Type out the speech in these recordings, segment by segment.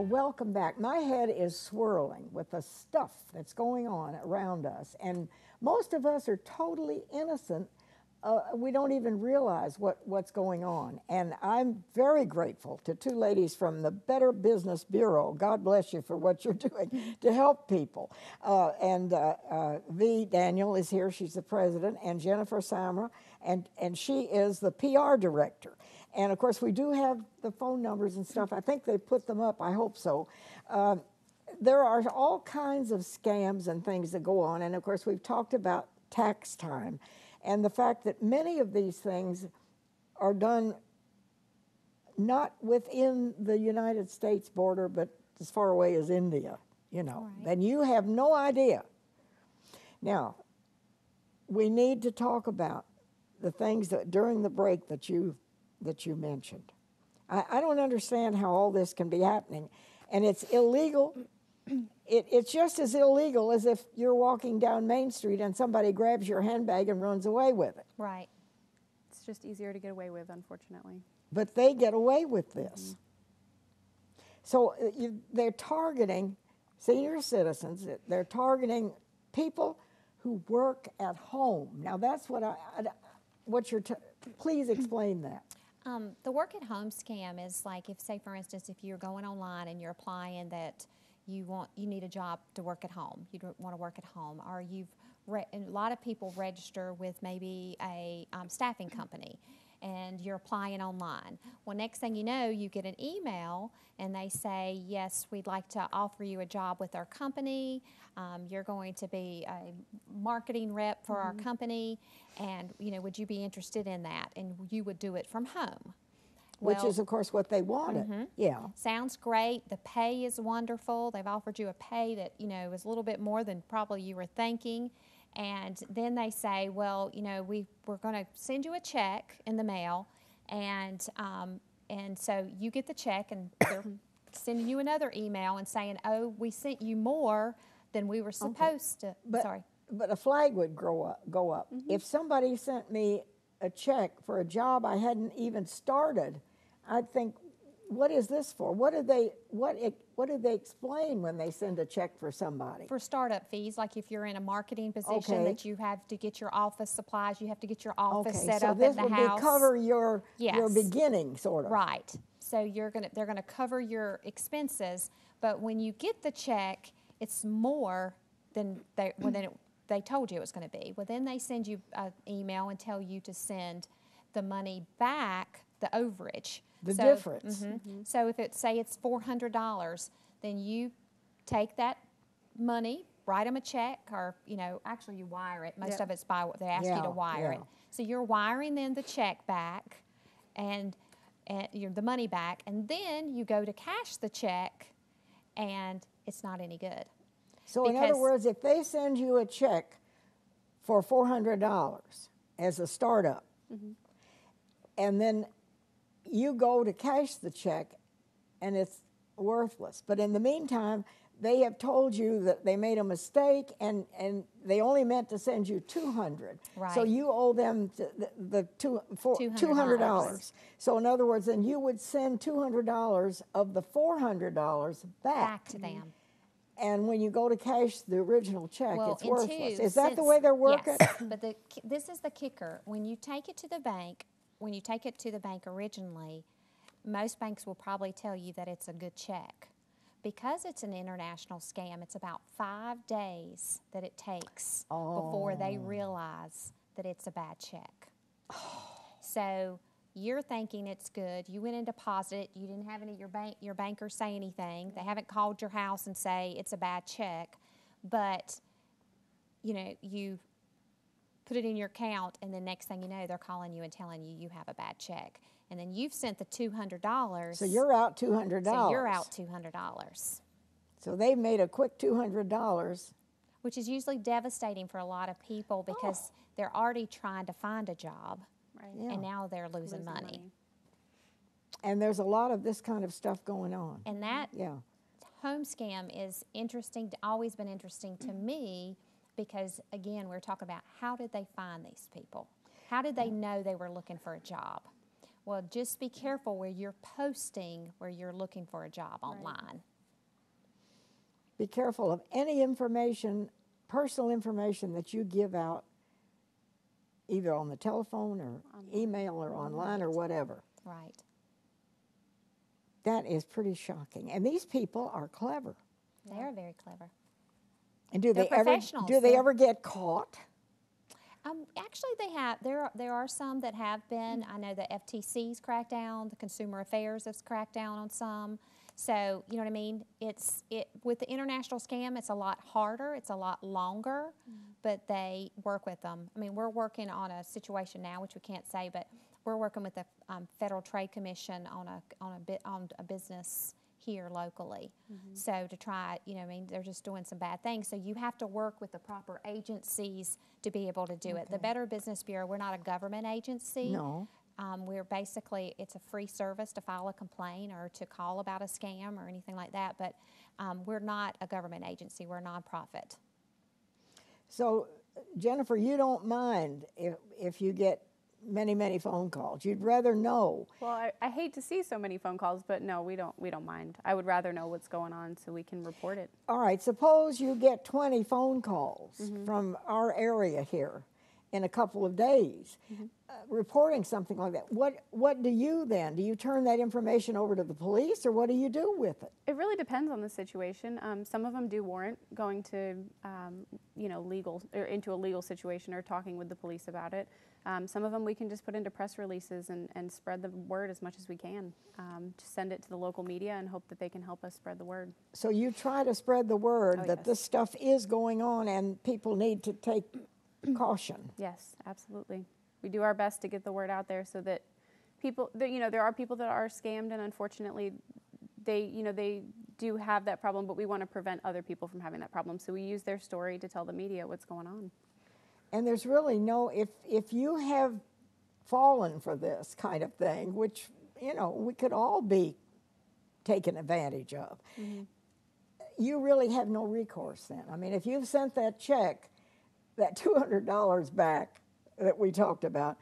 Well, welcome back. My head is swirling with the stuff that's going on around us, and most of us are totally innocent. Uh, we don't even realize what, what's going on. And I'm very grateful to two ladies from the Better Business Bureau. God bless you for what you're doing to help people. Uh, and uh, uh Vee Daniel is here, she's the president, and Jennifer Samar, and, and she is the PR director. And of course, we do have the phone numbers and stuff. I think they put them up, I hope so. Um, there are all kinds of scams and things that go on. And of course, we've talked about tax time and the fact that many of these things are done not within the United States border, but as far away as India, you know, right. then you have no idea. Now, we need to talk about the things that during the break that you that you mentioned. I, I don't understand how all this can be happening. And it's illegal. It, it's just as illegal as if you're walking down Main Street and somebody grabs your handbag and runs away with it. Right. It's just easier to get away with, unfortunately. But they get away with this. Mm-hmm. So uh, you, they're targeting senior citizens, they're targeting people who work at home. Now, that's what I, I what you're, t- please explain that. Um, the work at home scam is like if, say, for instance, if you're going online and you're applying that you want you need a job to work at home, you want to work at home, or you've re- a lot of people register with maybe a um, staffing company and you're applying online. Well, next thing you know, you get an email and they say, Yes, we'd like to offer you a job with our company. Um, you're going to be a marketing rep for mm-hmm. our company, and you know, would you be interested in that? And you would do it from home. Well, Which is, of course, what they wanted. Mm-hmm. Yeah. Sounds great. The pay is wonderful. They've offered you a pay that, you know, is a little bit more than probably you were thinking. And then they say, well, you know, we, we're going to send you a check in the mail. And, um, and so you get the check, and they're sending you another email and saying, oh, we sent you more than we were supposed okay. to. But, Sorry. But a flag would grow up, go up. Mm-hmm. If somebody sent me a check for a job I hadn't even started, I'd think, what is this for? What do they what what do they explain when they send a check for somebody? For startup fees, like if you're in a marketing position okay. that you have to get your office supplies, you have to get your office okay. set so up in the house. this would cover your yes. your beginning, sort of. Right. So you're gonna they're gonna cover your expenses, but when you get the check, it's more than they when they, they told you it was going to be. Well, then they send you an email and tell you to send the money back, the overage the so, difference. Mm-hmm. Mm-hmm. So if it say it's four hundred dollars, then you take that money, write them a check, or you know, actually you wire it. Most yep. of it's by what they ask yeah, you to wire yeah. it. So you're wiring then the check back, and and you're the money back, and then you go to cash the check, and it's not any good. So in other words, if they send you a check for four hundred dollars as a startup, mm-hmm. and then you go to cash the check and it's worthless. But in the meantime, they have told you that they made a mistake and, and they only meant to send you 200 right. so you owe them the, the two, for, $200. $200 so in other words then you would send $200 of the $400 back, back to them. and when you go to cash the original check well, it's worthless. two, is that the way they're working? Yes, but the, this is the kicker. When you take it to the bank when you take it to the bank originally, most banks will probably tell you that it's a good check. Because it's an international scam, it's about five days that it takes oh. before they oh. realize that it's a bad check. Oh. So you're thinking it's good. You went and deposited. You didn't have any your bank your banker say anything. They haven't called your house and say it's a bad check, but you know you put it in your account, and the next thing you know, they're calling you and telling you you have a bad check. And then you've sent the $200. So you're out $200. So you're out $200. So they've made a quick $200. Which is usually devastating for a lot of people because oh. they're already trying to find a job. Right. Yeah. And now they're losing, losing money. money. And there's a lot of this kind of stuff going on. And that yeah. home scam is interesting, always been interesting to mm. me because again we're talking about how did they find these people how did they know they were looking for a job well just be careful where you're posting where you're looking for a job online be careful of any information, personal information that you give out, either on the telephone or email or online or whatever. Right. That is pretty shocking. And these people are clever. They are very clever. And do They're they ever do they ever get caught? Um, actually, they have. There, are, there are some that have been. I know the FTC's cracked down. The Consumer Affairs has cracked down on some. So you know what I mean. It's it with the international scam. It's a lot harder. It's a lot longer, but they work with them. I mean, we're working on a situation now, which we can't say, but we're working with the um, Federal Trade Commission on a on a bit on a business here locally. So to try, you know, I mean, they're just doing some bad things. So you have to work with the proper agencies to be able to do it. The Better Business Bureau, we're not a government agency. No. Um, we're basically, it's a free service to file a complaint or to call about a scam or anything like that, but um, we're not a government agency, we're a nonprofit. So Jennifer, you don't mind if if you get many many phone calls. You'd rather know. Well, I, I hate to see so many phone calls, but no, we don't we don't mind. I would rather know what's going on so we can report it. All right, suppose you get 20 phone calls Mm-hmm. from our area here in a couple of days Mm-hmm. uh, reporting something like that. What, what do you then? Do you turn that information over to the police or what do you do with it? It really depends on the situation. Um, some of them do warrant going to, um, you know, legal or into a legal situation or talking with the police about it. Um, some of them we can just put into press releases and, and spread the word as much as we can. Um, just send it to the local media and hope that they can help us spread the word. So you try to spread the word Oh, that yes. this stuff is going on and people need to take caution. Yes, absolutely. We do our best to get the word out there so that people, that, you know, there are people that are scammed, and unfortunately, they, you know, they do have that problem. But we want to prevent other people from having that problem. So we use their story to tell the media what's going on. And there's really no if if you have fallen for this kind of thing, which you know we could all be taken advantage of, you really have no recourse then. I mean, if you've sent that check, that two hundred dollars back that we talked about,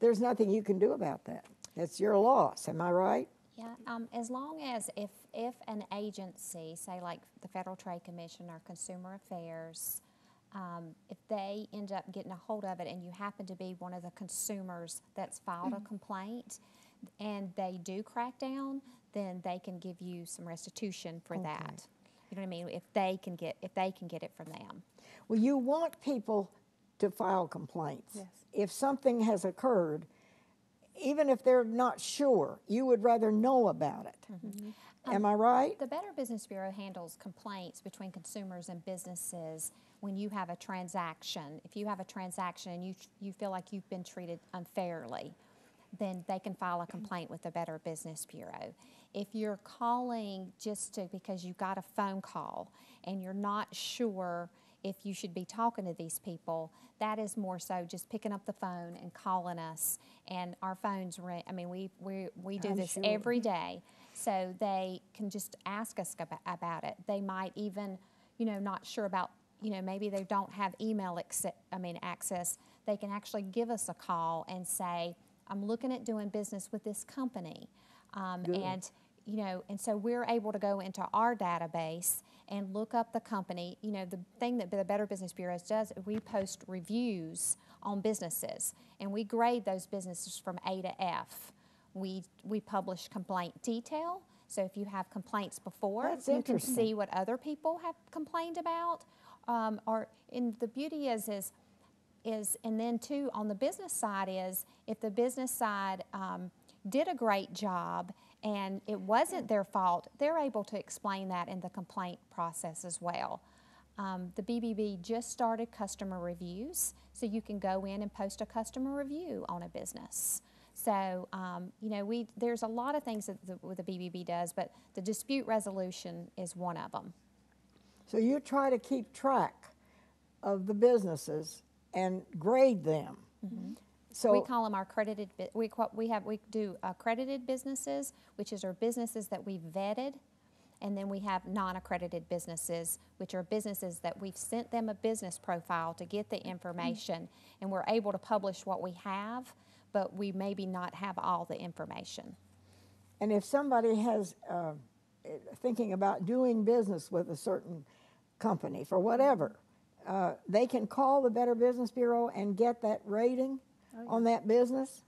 there's nothing you can do about that. It's your loss. Am I right? Yeah, um, as long as if, if an agency, say like the Federal Trade Commission or Consumer Affairs, um, if they end up getting a hold of it and you happen to be one of the consumers that's filed a mm-hmm. complaint and they do crack down, then they can give you some restitution for that. You know what I mean? If they can get if they can get it from them. Well, you want people to file complaints. Yes. If something has occurred, even if they're not sure, you would rather know about it. Mm-hmm. Mm-hmm. Um, Am I right? The Better Business Bureau handles complaints between consumers and businesses when you have a transaction. If you have a transaction and you, you feel like you've been treated unfairly, then they can file a complaint with the Better Business Bureau. If you're calling just to because you got a phone call and you're not sure if you should be talking to these people, that is more so just picking up the phone and calling us. And our phones ring. I mean, we we, we do I'm this sure. every day, so they can just ask us ab- about it. They might even, you know, not sure about, you know, maybe they don't have email acce- I mean access. They can actually give us a call and say, "I'm looking at doing business with this company," um, and you know, and so we're able to go into our database and look up the company. You know, the thing that the Better Business Bureau does, we post reviews on businesses, and we grade those businesses from A to F. We we publish complaint detail. So if you have complaints before, That's you can see what other people have complained about. Um, or and the beauty is is is and then too on the business side is if the business side um, did a great job and it wasn't their fault, they're able to explain that in the complaint process as well. Um, the BBB just started customer reviews, so you can go in and post a customer review on a business. So um, you know, we there's a lot of things that the, the BBB does, but the dispute resolution is one of them. So you try to keep track of the businesses and grade them. So we call them our accredited. bu- We we have we do accredited businesses, which is our businesses that we've vetted, and then we have non-accredited businesses, which are businesses that we've sent them a business profile to get the information, and we're able to publish what we have, but we maybe not have all the information. And if somebody has uh, eh, thinking about doing business with a certain company, for whatever, uh, they can call the Better Business Bureau and get that rating Oh, on that business?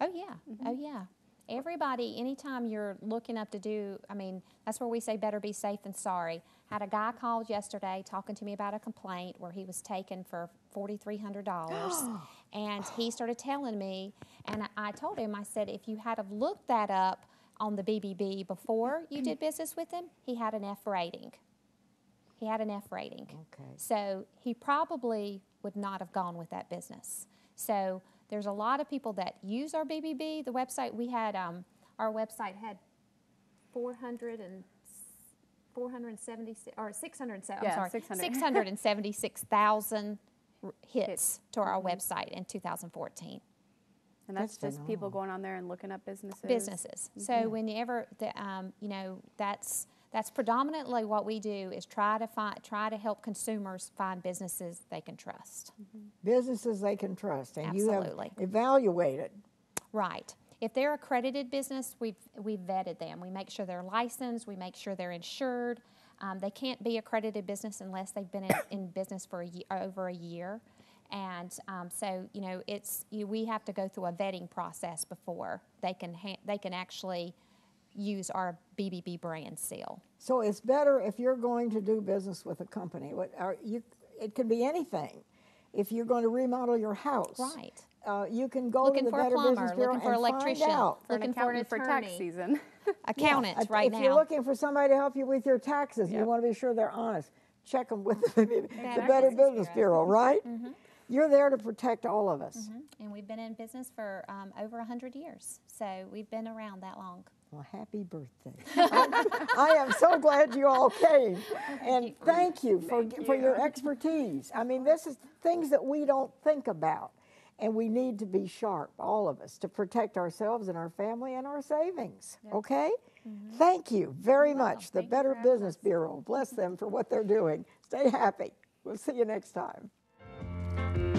Oh, yeah. Oh, mm-hmm. yeah. Everybody, anytime you're looking up to do, I mean, that's where we say better be safe than sorry. Had a guy called yesterday talking to me about a complaint where he was taken for $4,300. and he started telling me, and I, I told him, I said, if you had have looked that up on the BBB before you did business with him, he had an F rating. He had an F rating. Okay. So he probably would not have gone with that business. So there's a lot of people that use our BBB. The website we had, um, our website had 400 and 476 or 607. Yeah, I'm sorry, 600. 676,000 hits Hits. to our website in 2014 And that's, That's just people going on there and looking up businesses. businesses. So whenever the, um, you know, that's that's predominantly what we do is try to find try to help consumers find businesses they can trust. Businesses they can trust, and you have Absolutely. evaluated. Right. If they're accredited business, we've, we've vetted them. We make sure they're licensed, we make sure they're insured. Um, they can't be accredited business unless they've been in, in business for a ye- over a year. And um, so, you know, it's, you, we have to go through a vetting process before they can, ha- they can actually use our BBB brand seal. So it's better if you're going to do business with a company. What are you? It could be anything. If you're going to remodel your house, Right. Uh, you can go Looking to the for a Better plumber, Business Bureau looking for and electrician. find out. For Looking for an accountant for tax season. accountant. If- right if now. you're looking for somebody to help you with your taxes, you want to be sure they're honest. Check them with the, the Better Better Business Business Bureau, right? You're there to protect all of us. and we've been in business for um, over 100 years. So we've been around that long. Well, happy birthday. I, I am so glad you all came. And thank you for, for your expertise. I mean, this is things that we don't think about. And we need to be sharp, all of us, to protect ourselves and our family and our savings. Okay? Mm-hmm. Thank you very much. The Thank Better Business Bureau. Bless them for what they're doing. Stay happy. We'll see you next time.